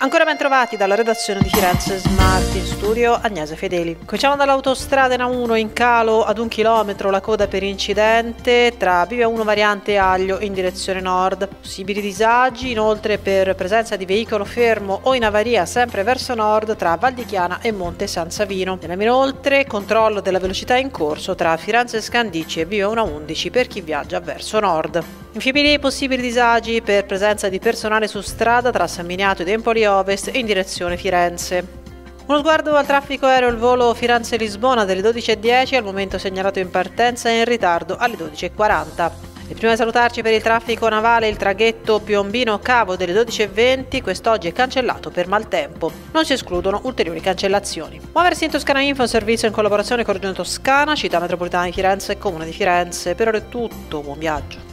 Ancora ben trovati dalla redazione di Firenze Smart in studio Agnese Fedeli. Cominciamo dall'autostrada N1 in calo ad un chilometro la coda per incidente tra Bivia 1 variante Aglio in direzione nord. Possibili disagi inoltre per presenza di veicolo fermo o in avaria sempre verso nord tra Val di Chiana e Monte San Savino. Teniamo inoltre controllo della velocità in corso tra Firenze Scandicci e Bivia 111 per chi viaggia verso nord. Infibili possibili disagi per presenza di personale su strada tra San Miniato ed Empoli Ovest in direzione Firenze. Uno sguardo al traffico aereo, il volo Firenze-Lisbona delle 12.10 al momento segnalato in partenza e in ritardo alle 12.40. E prima di salutarci per il traffico navale, il traghetto Piombino-Cavo delle 12.20 quest'oggi è cancellato per maltempo. Non si escludono ulteriori cancellazioni. Muoversi in Toscana Info, un servizio in collaborazione con Regione Toscana, Città Metropolitana di Firenze e Comune di Firenze. Per ora è tutto, buon viaggio.